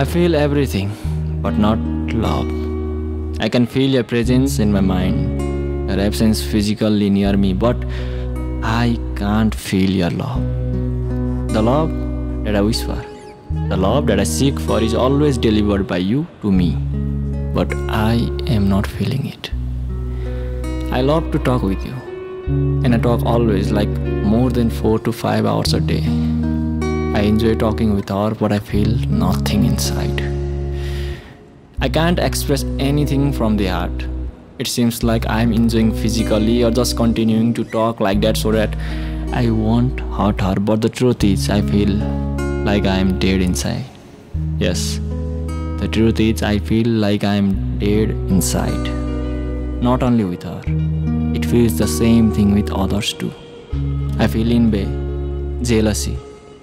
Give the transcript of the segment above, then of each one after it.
I feel everything, but not love. I can feel your presence in my mind, your absence physically near me, but I can't feel your love. The love that I wish for, the love that I seek for is always delivered by you to me, but I am not feeling it. I love to talk with you, and I talk always like more than 4 to 5 hours a day. I enjoy talking with her, but I feel nothing inside. I can't express anything from the heart. It seems like I'm enjoying physically or just continuing to talk like that so that I won't hurt her, but the truth is, I feel like I'm dead inside. Yes, the truth is, I feel like I'm dead inside. Not only with her, it feels the same thing with others too. I feel envy, jealousy,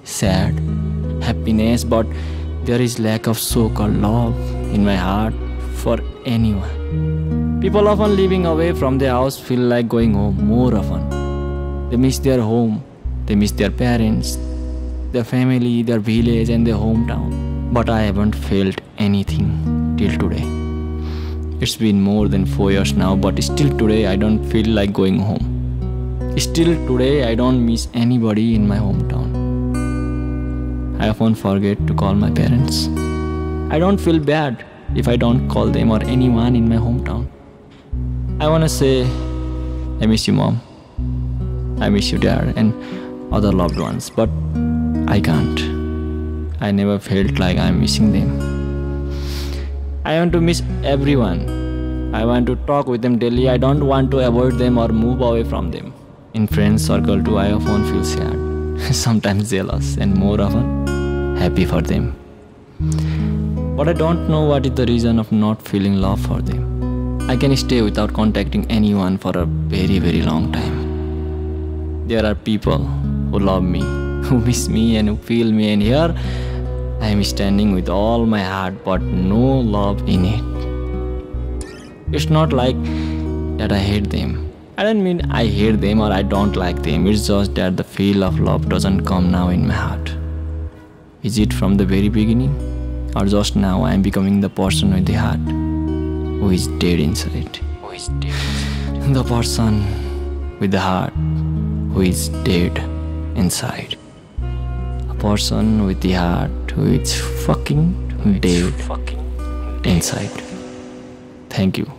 sad, happiness, but there is lack of so-called love in my heart for anyone. People often living away from their house feel like going home more often. They miss their home, they miss their parents, their family, their village, and their hometown. But I haven't felt anything till today. It's been more than four years now, but still today I don't feel like going home. Still today I don't miss anybody in my hometown. I often forget to call my parents. I don't feel bad if I don't call them or anyone in my hometown. I wanna say, I miss you, mom. I miss you, dad, and other loved ones, but I can't. I never felt like I'm missing them. I want to miss everyone. I want to talk with them daily. I don't want to avoid them or move away from them. In friends circle too, I often feel sad, sometimes jealous, and more often happy for them. But I don't know what is the reason of not feeling love for them. I can stay without contacting anyone for a very, very long time. There are people who love me, who miss me, and who feel me, and here I am standing with all my heart, but no love in it. It's not like that I hate them. I don't mean I hate them or I don't like them. It's just that the feel of love doesn't come now in my heart. Is it from the very beginning? Or just now I am becoming the person with the heart who is dead inside? Who is dead? The person with the heart who is dead inside. A person with the heart who is fucking dead inside. Thank you.